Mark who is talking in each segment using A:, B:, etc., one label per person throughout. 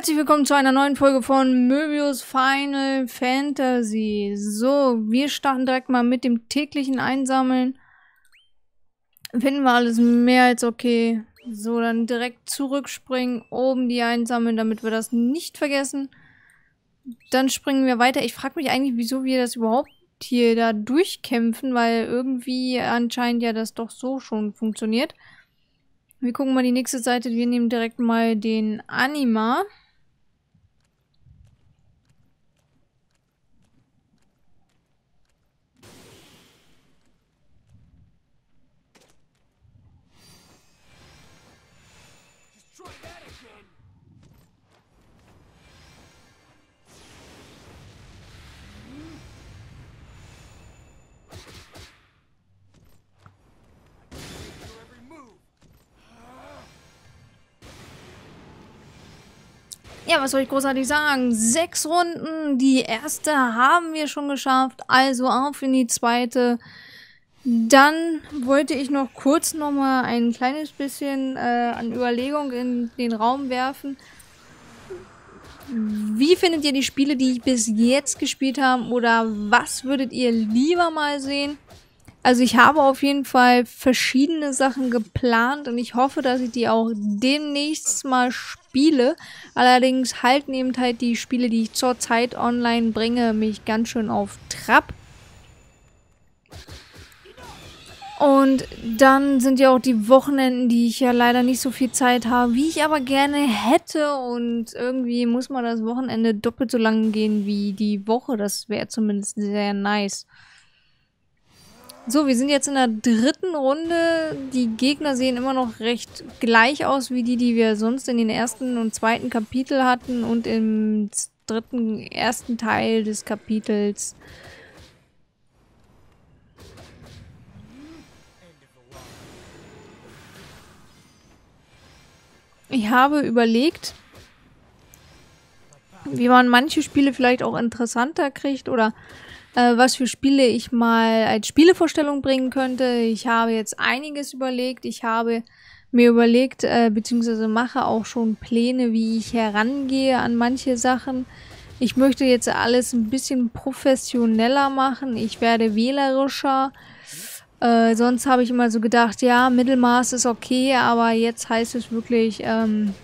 A: Herzlich willkommen zu einer neuen Folge von Möbius Final Fantasy. So, wir starten direkt mal mit dem täglichen Einsammeln. Finden wir alles mehr als okay. So, dann direkt zurückspringen, oben die einsammeln, damit wir das nicht vergessen. Dann springen wir weiter. Ich frage mich eigentlich, wieso wir das überhaupt hier da durchkämpfen, weil irgendwie anscheinend ja das doch so schon funktioniert. Wir gucken mal die nächste Seite. Wir nehmen direkt mal den Anima. Ja, was soll ich großartig sagen? Sechs Runden. Die erste haben wir schon geschafft. Also auf in die zweite. Dann wollte ich noch kurz nochmal ein kleines bisschen äh, an Überlegung in den Raum werfen. Wie findet ihr die Spiele, die ich bis jetzt gespielt habe? Oder was würdet ihr lieber mal sehen? Also ich habe auf jeden Fall verschiedene Sachen geplant und ich hoffe, dass ich die auch demnächst mal spiele. Allerdings halten eben halt die Spiele, die ich zurzeit online bringe, mich ganz schön auf Trab. Und dann sind ja auch die Wochenenden, die ich ja leider nicht so viel Zeit habe, wie ich aber gerne hätte. Und irgendwie muss man das Wochenende doppelt so lang gehen wie die Woche. Das wäre zumindest sehr nice. So, wir sind jetzt in der dritten Runde. Die Gegner sehen immer noch recht gleich aus wie die, die wir sonst in den ersten und zweiten Kapitel hatten und im dritten, ersten Teil des Kapitels. Ich habe überlegt, wie man manche Spiele vielleicht auch interessanter kriegt oder äh, was für Spiele ich mal als Spielevorstellung bringen könnte. Ich habe jetzt einiges überlegt. Ich habe mir überlegt, äh, beziehungsweise mache auch schon Pläne, wie ich herangehe an manche Sachen. Ich möchte jetzt alles ein bisschen professioneller machen. Ich werde wählerischer. Äh, sonst habe ich immer so gedacht, ja, Mittelmaß ist okay, aber jetzt heißt es wirklich ähm,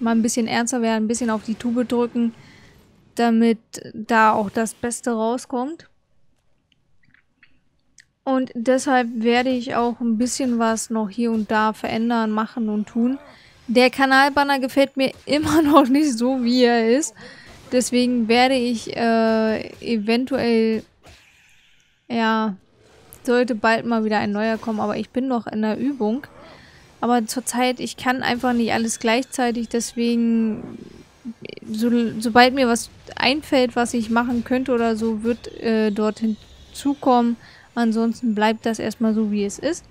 A: mal ein bisschen ernster werden, ein bisschen auf die Tube drücken damit da auch das Beste rauskommt. Und deshalb werde ich auch ein bisschen was noch hier und da verändern, machen und tun. Der Kanalbanner gefällt mir immer noch nicht so, wie er ist. Deswegen werde ich äh, eventuell, ja, sollte bald mal wieder ein neuer kommen, aber ich bin noch in der Übung. Aber zurzeit, ich kann einfach nicht alles gleichzeitig, deswegen so, sobald mir was einfällt, was ich machen könnte oder so, wird äh, dorthin zukommen. Ansonsten bleibt das erstmal so, wie es ist.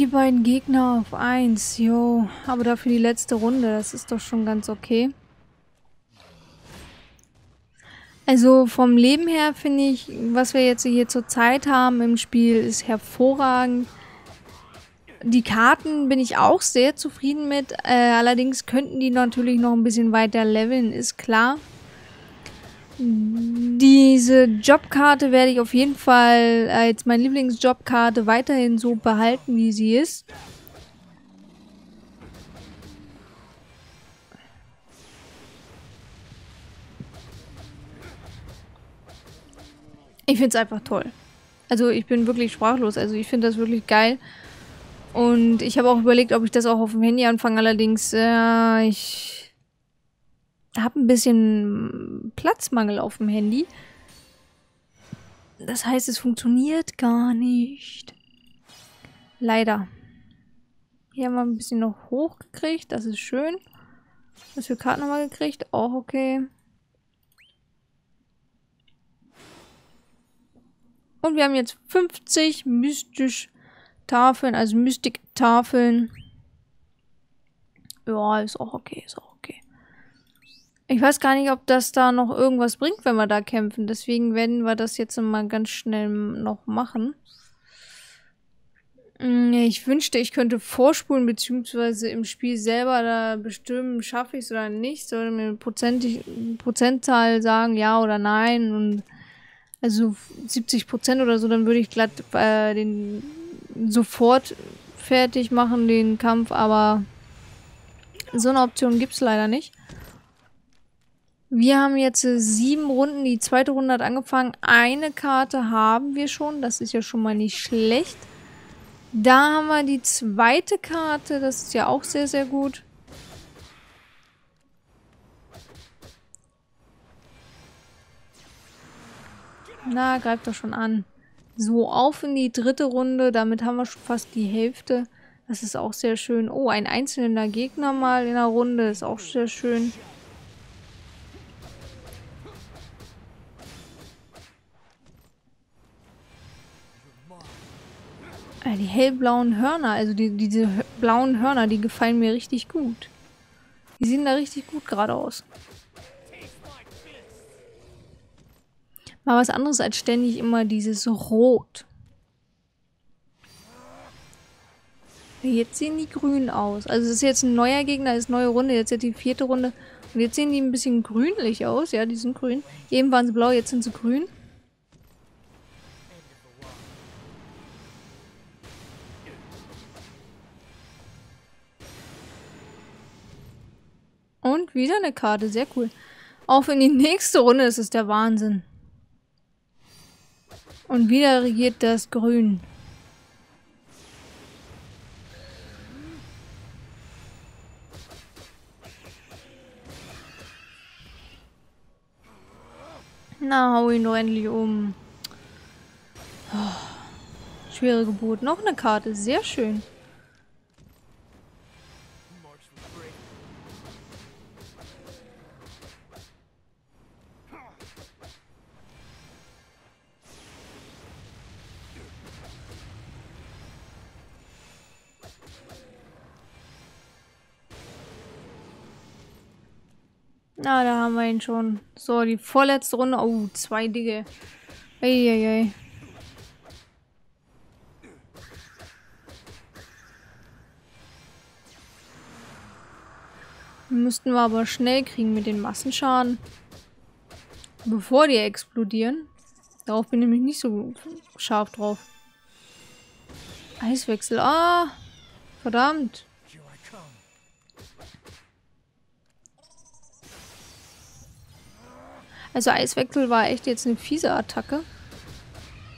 A: Die beiden Gegner auf 1, jo. Aber dafür die letzte Runde, das ist doch schon ganz okay. Also vom Leben her finde ich, was wir jetzt hier zur Zeit haben im Spiel, ist hervorragend. Die Karten bin ich auch sehr zufrieden mit. Äh, allerdings könnten die natürlich noch ein bisschen weiter leveln, ist klar. Diese Jobkarte werde ich auf jeden Fall als meine Lieblingsjobkarte weiterhin so behalten, wie sie ist. Ich finde es einfach toll. Also ich bin wirklich sprachlos. Also ich finde das wirklich geil. Und ich habe auch überlegt, ob ich das auch auf dem Handy anfange. Allerdings, äh, ich habe ein bisschen Platzmangel auf dem Handy. Das heißt, es funktioniert gar nicht. Leider. Hier haben wir ein bisschen noch hochgekriegt. Das ist schön. Was für Karten haben wir gekriegt? Auch okay. Und wir haben jetzt 50 mystisch Tafeln, also Mystik-Tafeln. Ja, ist auch okay, ist auch. Ich weiß gar nicht, ob das da noch irgendwas bringt, wenn wir da kämpfen. Deswegen werden wir das jetzt mal ganz schnell noch machen. Mm, ich wünschte, ich könnte vorspulen, beziehungsweise im Spiel selber da bestimmen, schaffe ich es oder nicht. Sollte mir eine Prozentzahl sagen, ja oder nein. Und also 70 Prozent oder so, dann würde ich glatt äh, den sofort fertig machen, den Kampf. Aber so eine Option gibt es leider nicht. Wir haben jetzt sieben Runden. Die zweite Runde hat angefangen. Eine Karte haben wir schon. Das ist ja schon mal nicht schlecht. Da haben wir die zweite Karte. Das ist ja auch sehr, sehr gut. Na, greift doch schon an. So, auf in die dritte Runde. Damit haben wir schon fast die Hälfte. Das ist auch sehr schön. Oh, ein einzelner Gegner mal in der Runde. Ist auch sehr schön. Äh, die hellblauen Hörner, also die, diese blauen Hörner, die gefallen mir richtig gut. Die sehen da richtig gut gerade aus. Mal was anderes als ständig immer dieses Rot. Jetzt sehen die grün aus. Also es ist jetzt ein neuer Gegner, ist neue Runde, jetzt ist die vierte Runde. Und jetzt sehen die ein bisschen grünlich aus. Ja, die sind grün. Eben waren sie blau, jetzt sind sie grün. Wieder eine Karte, sehr cool. Auf in die nächste Runde, das ist der Wahnsinn. Und wieder regiert das Grün. Na, hau ihn doch endlich um. Oh, schwere Geburt. Noch eine Karte, sehr schön. Na, da haben wir ihn schon. So, die vorletzte Runde. Oh, zwei Dinge. Eieiei. Müssten wir aber schnell kriegen mit den Massenschaden. Bevor die explodieren. Darauf bin ich nämlich nicht so scharf drauf. Eiswechsel. Ah! Verdammt. Also Eiswechsel war echt jetzt eine fiese Attacke.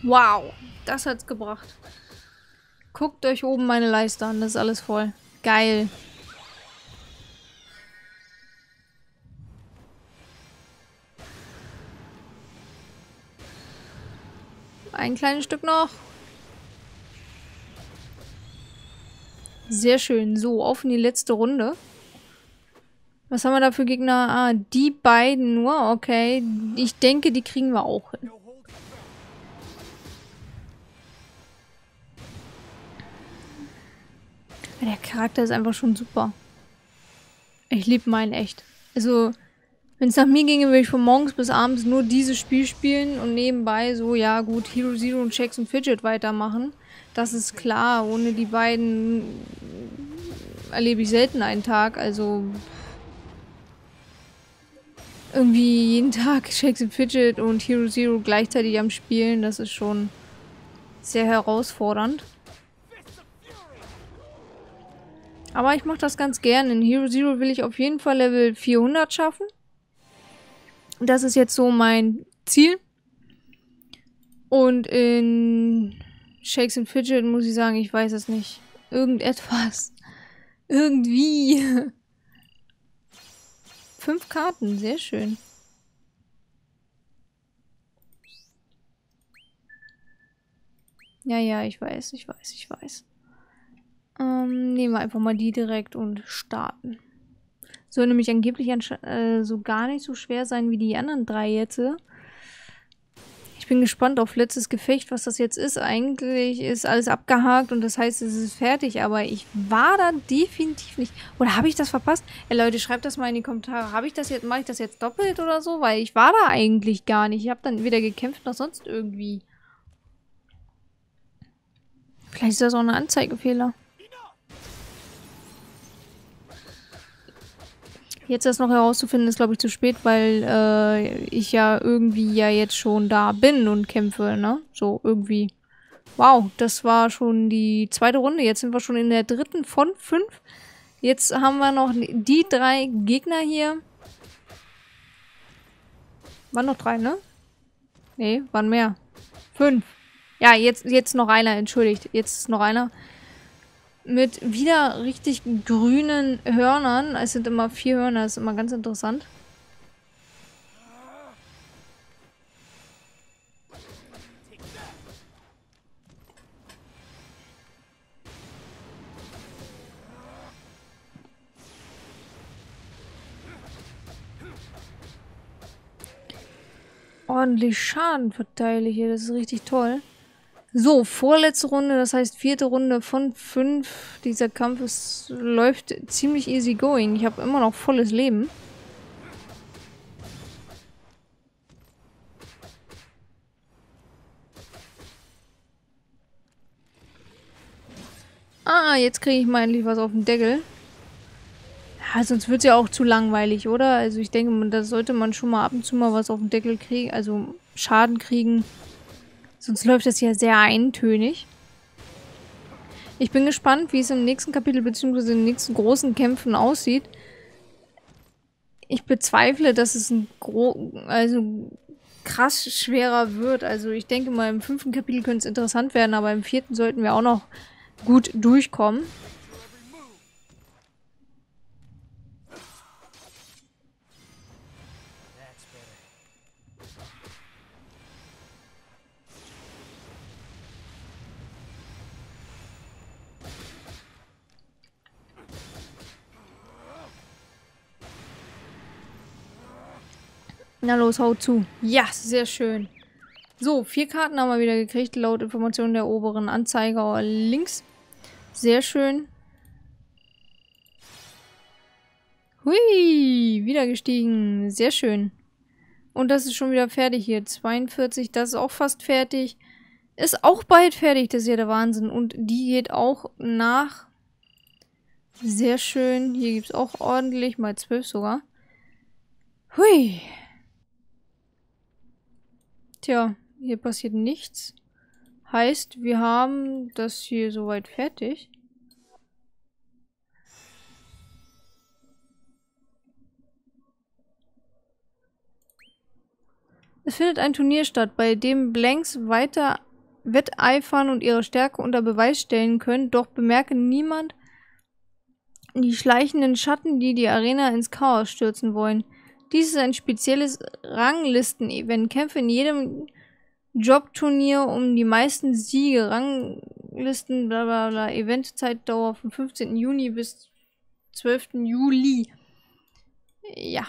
A: Wow, das hat's gebracht. Guckt euch oben meine Leiste an, das ist alles voll. Geil. Ein kleines Stück noch. Sehr schön. So, auf in die letzte Runde. Was haben wir da für Gegner? Ah, die beiden nur. Okay. Ich denke, die kriegen wir auch hin. Der Charakter ist einfach schon super. Ich liebe meinen echt. Also, wenn es nach mir ginge, würde ich von morgens bis abends nur dieses Spiel spielen und nebenbei so, ja gut, Hero Zero und Shakes und Fidget weitermachen. Das ist klar. Ohne die beiden erlebe ich selten einen Tag. Also, irgendwie jeden Tag Shakes and Fidget und Hero Zero gleichzeitig am Spielen. Das ist schon sehr herausfordernd. Aber ich mache das ganz gern. In Hero Zero will ich auf jeden Fall Level 400 schaffen. Das ist jetzt so mein Ziel. Und in Shakes and Fidget muss ich sagen, ich weiß es nicht. Irgendetwas. Irgendwie. Fünf Karten, sehr schön. Ja, ja, ich weiß, ich weiß, ich weiß. Ähm, nehmen wir einfach mal die direkt und starten. Soll nämlich angeblich äh, so gar nicht so schwer sein wie die anderen drei jetzt. Bin gespannt auf letztes Gefecht, was das jetzt ist. Eigentlich ist alles abgehakt und das heißt, es ist fertig, aber ich war da definitiv nicht. Oder habe ich das verpasst? Ey Leute, schreibt das mal in die Kommentare. Habe ich das jetzt, mache ich das jetzt doppelt oder so? Weil ich war da eigentlich gar nicht. Ich habe dann weder gekämpft noch sonst irgendwie. Vielleicht ist das auch ein Anzeigefehler. Jetzt das noch herauszufinden, ist, glaube ich, zu spät, weil äh, ich ja irgendwie ja jetzt schon da bin und kämpfe, ne? So, irgendwie. Wow, das war schon die zweite Runde. Jetzt sind wir schon in der dritten von fünf. Jetzt haben wir noch die drei Gegner hier. Waren noch drei, ne? Nee, waren mehr. Fünf. Ja, jetzt, jetzt noch einer, entschuldigt. Jetzt ist noch einer mit wieder richtig grünen Hörnern. Es sind immer vier Hörner, das ist immer ganz interessant. Ordentlich Schaden verteile hier, das ist richtig toll. So, vorletzte Runde, das heißt vierte Runde von fünf. Dieser Kampf ist, läuft ziemlich easy going. Ich habe immer noch volles Leben. Ah, jetzt kriege ich mal endlich was auf den Deckel. Ja, sonst wird es ja auch zu langweilig, oder? Also ich denke, da sollte man schon mal ab und zu mal was auf den Deckel kriegen, also Schaden kriegen. Sonst läuft das ja sehr eintönig. Ich bin gespannt, wie es im nächsten Kapitel bzw. in den nächsten großen Kämpfen aussieht. Ich bezweifle, dass es ein gro also krass schwerer wird. Also ich denke mal, im fünften Kapitel könnte es interessant werden, aber im vierten sollten wir auch noch gut durchkommen. Na los, hau zu. Ja, sehr schön. So, vier Karten haben wir wieder gekriegt, laut Informationen der oberen Anzeiger links. Sehr schön. Hui, wieder gestiegen. Sehr schön. Und das ist schon wieder fertig hier. 42, das ist auch fast fertig. Ist auch bald fertig, das ist ja der Wahnsinn. Und die geht auch nach. Sehr schön. Hier gibt es auch ordentlich, mal 12 sogar. Hui. Tja, hier passiert nichts. Heißt, wir haben das hier soweit fertig. Es findet ein Turnier statt, bei dem Blanks weiter wetteifern und ihre Stärke unter Beweis stellen können, doch bemerke niemand die schleichenden Schatten, die die Arena ins Chaos stürzen wollen. Dies ist ein spezielles Ranglisten-Event. Kämpfe in jedem Jobturnier um die meisten Siege. Ranglisten, bla bla bla. Eventzeitdauer vom 15. Juni bis 12. Juli. Ja.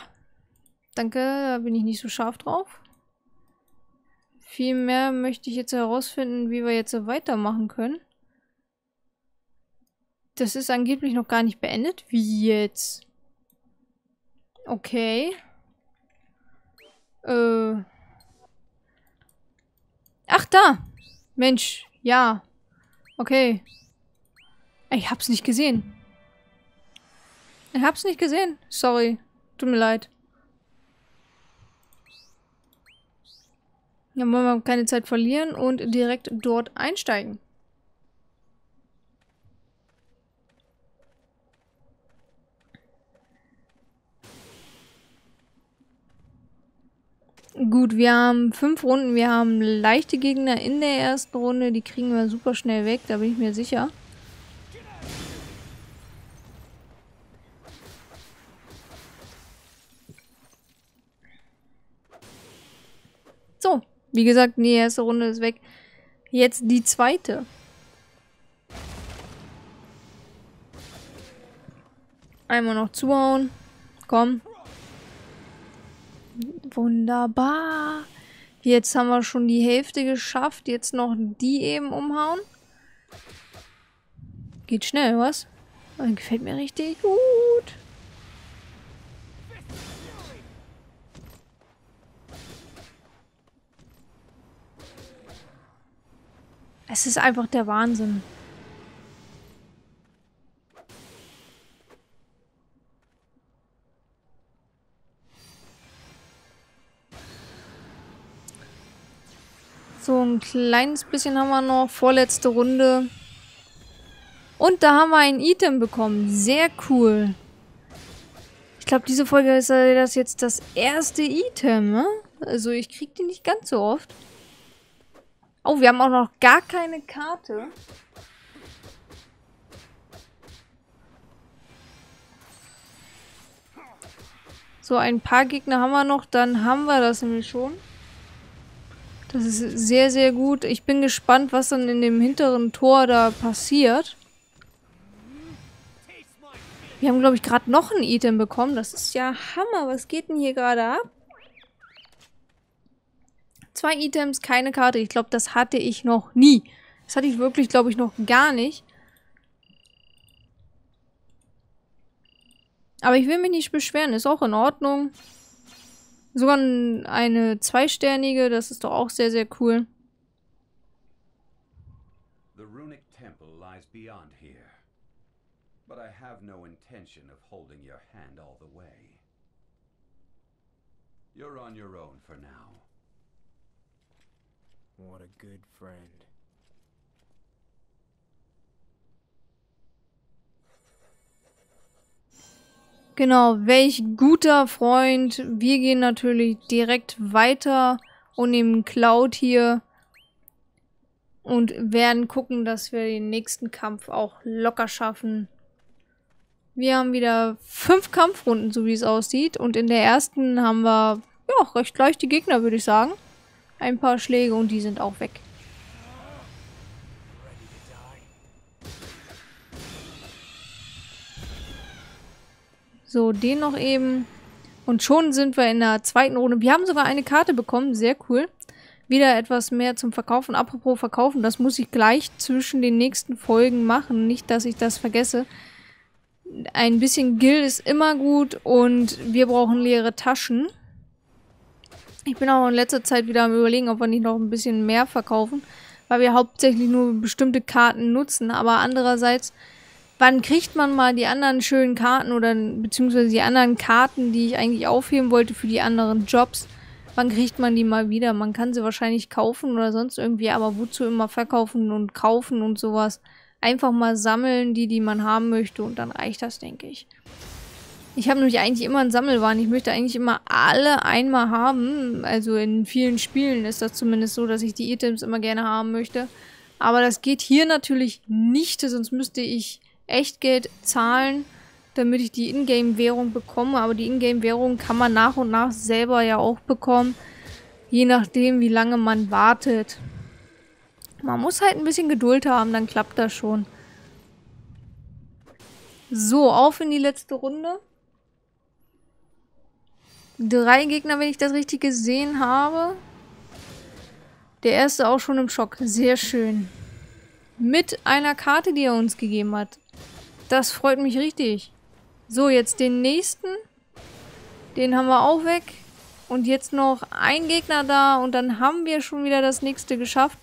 A: Danke, da bin ich nicht so scharf drauf. Vielmehr möchte ich jetzt herausfinden, wie wir jetzt so weitermachen können. Das ist angeblich noch gar nicht beendet. Wie jetzt? Okay. Äh. Ach, da. Mensch, ja. Okay. Ich hab's nicht gesehen. Ich hab's nicht gesehen. Sorry. Tut mir leid. Dann wollen wir keine Zeit verlieren und direkt dort einsteigen. Gut, wir haben fünf Runden. Wir haben leichte Gegner in der ersten Runde. Die kriegen wir super schnell weg, da bin ich mir sicher. So, wie gesagt, die erste Runde ist weg. Jetzt die zweite. Einmal noch zuhauen. Komm, Wunderbar. Jetzt haben wir schon die Hälfte geschafft. Jetzt noch die eben umhauen. Geht schnell, was? gefällt mir richtig gut. Es ist einfach der Wahnsinn. Ein kleines bisschen haben wir noch. Vorletzte Runde. Und da haben wir ein Item bekommen. Sehr cool. Ich glaube, diese Folge ist das jetzt das erste Item, ne? Also ich krieg die nicht ganz so oft. Oh, wir haben auch noch gar keine Karte. So, ein paar Gegner haben wir noch, dann haben wir das nämlich schon. Das ist sehr, sehr gut. Ich bin gespannt, was dann in dem hinteren Tor da passiert. Wir haben, glaube ich, gerade noch ein Item bekommen. Das ist ja Hammer. Was geht denn hier gerade ab? Zwei Items, keine Karte. Ich glaube, das hatte ich noch nie. Das hatte ich wirklich, glaube ich, noch gar nicht. Aber ich will mich nicht beschweren. Ist auch in Ordnung. Sogar eine zweisternige, das ist doch auch sehr, sehr cool. The runic temple lies beyond here. But I have no intention of holding your hand all the way. You're on your own for now. What a good friend. Genau, welch guter Freund. Wir gehen natürlich direkt weiter und nehmen Cloud hier und werden gucken, dass wir den nächsten Kampf auch locker schaffen. Wir haben wieder fünf Kampfrunden, so wie es aussieht. Und in der ersten haben wir, ja, recht leicht die Gegner, würde ich sagen. Ein paar Schläge und die sind auch weg. So, den noch eben. Und schon sind wir in der zweiten Runde. Wir haben sogar eine Karte bekommen. Sehr cool. Wieder etwas mehr zum Verkaufen. Apropos Verkaufen, das muss ich gleich zwischen den nächsten Folgen machen. Nicht, dass ich das vergesse. Ein bisschen Gil ist immer gut und wir brauchen leere Taschen. Ich bin auch in letzter Zeit wieder am überlegen, ob wir nicht noch ein bisschen mehr verkaufen, weil wir hauptsächlich nur bestimmte Karten nutzen. Aber andererseits wann kriegt man mal die anderen schönen Karten oder beziehungsweise die anderen Karten, die ich eigentlich aufheben wollte für die anderen Jobs? Wann kriegt man die mal wieder? Man kann sie wahrscheinlich kaufen oder sonst irgendwie, aber wozu immer verkaufen und kaufen und sowas? Einfach mal sammeln, die, die man haben möchte und dann reicht das, denke ich. Ich habe nämlich eigentlich immer einen Sammelwahn. Ich möchte eigentlich immer alle einmal haben. Also in vielen Spielen ist das zumindest so, dass ich die Items immer gerne haben möchte. Aber das geht hier natürlich nicht, sonst müsste ich Echtgeld zahlen, damit ich die Ingame-Währung bekomme. Aber die Ingame-Währung kann man nach und nach selber ja auch bekommen. Je nachdem, wie lange man wartet. Man muss halt ein bisschen Geduld haben, dann klappt das schon. So, auf in die letzte Runde. Drei Gegner, wenn ich das richtig gesehen habe. Der erste auch schon im Schock. Sehr schön. Mit einer Karte, die er uns gegeben hat. Das freut mich richtig. So, jetzt den nächsten. Den haben wir auch weg. Und jetzt noch ein Gegner da und dann haben wir schon wieder das nächste geschafft.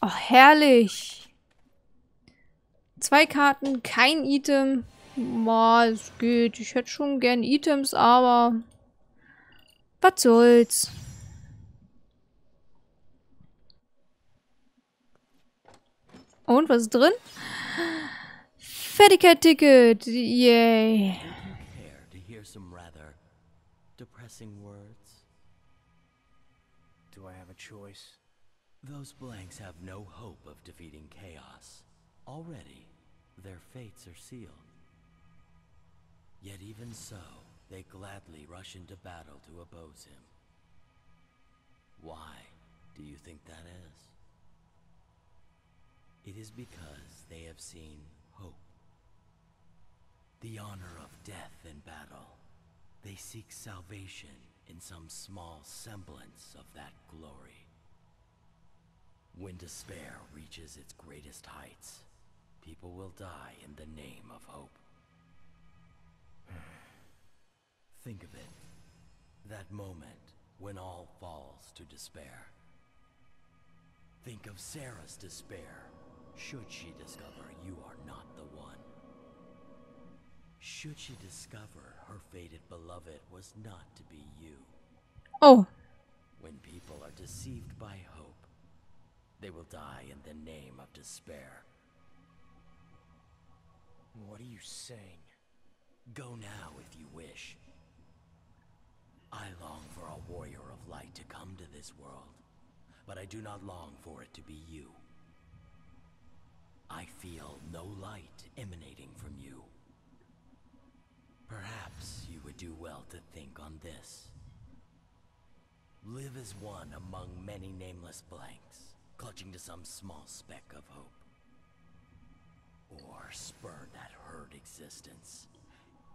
A: Oh, herrlich. Zwei Karten, kein Item. Boah, es geht. Ich hätte schon gern Items, aber... Was soll's. Und, was ist drin? Fertigkeit-Ticket! Yay! Care to hear some rather depressing words? Do I have a choice? Those blanks have no hope of defeating chaos. Already, their fates are sealed. Yet even so, they gladly rush into battle to oppose him. Why do you think that is? It is because they have seen hope. The honor of death in battle. They seek salvation
B: in some small semblance of that glory. When despair reaches its greatest heights, people will die in the name of hope. Think of it. That moment when all falls to despair. Think of Sarah's despair, should she discover you are not the one. Should she discover her fated beloved was not to be you.
A: Oh,
B: When people are deceived by hope, they will die in the name of despair.
C: What are you saying?
B: Go now if you wish. I long for a warrior of light to come to this world, but I do not long for it to be you. I feel no light emanating from you. Perhaps you would do well to think on this. Live as one among many nameless blanks, clutching to some small speck of hope. Or spurn that herd existence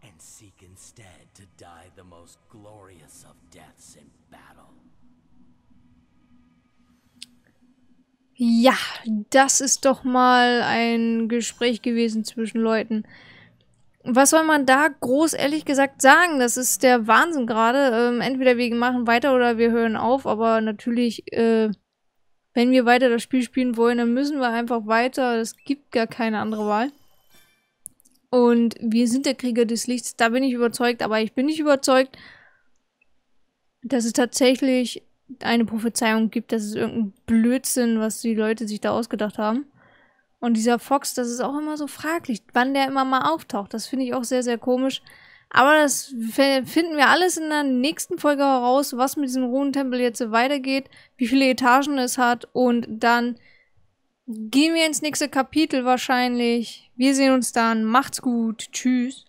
B: and seek instead to die the most glorious of deaths in battle.
A: Ja, das ist doch mal ein Gespräch gewesen zwischen Leuten. Was soll man da groß ehrlich gesagt sagen? Das ist der Wahnsinn gerade. Ähm, entweder wir machen weiter oder wir hören auf, aber natürlich, äh, wenn wir weiter das Spiel spielen wollen, dann müssen wir einfach weiter. Es gibt gar keine andere Wahl. Und wir sind der Krieger des Lichts, da bin ich überzeugt, aber ich bin nicht überzeugt, dass es tatsächlich eine Prophezeiung gibt, dass es irgendein Blödsinn, was die Leute sich da ausgedacht haben. Und dieser Fox, das ist auch immer so fraglich, wann der immer mal auftaucht. Das finde ich auch sehr, sehr komisch. Aber das finden wir alles in der nächsten Folge heraus, was mit diesem Runentempel jetzt so weitergeht, wie viele Etagen es hat und dann gehen wir ins nächste Kapitel wahrscheinlich. Wir sehen uns dann. Macht's gut. Tschüss.